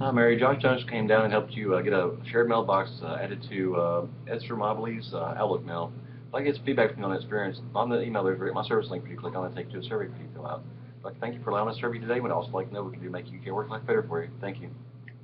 Hi, Mary. Josh Jones came down and helped you uh, get a shared mailbox uh, added to uh, Esther Mobley's uh, Outlook mail. If I get some feedback from you on that experience, on the email, there's my service link for you to click on and take you to a survey for you to fill out. I'd like thank you for allowing us to serve you today. We'd also like to know what we can do to make your work life better for you. Thank you.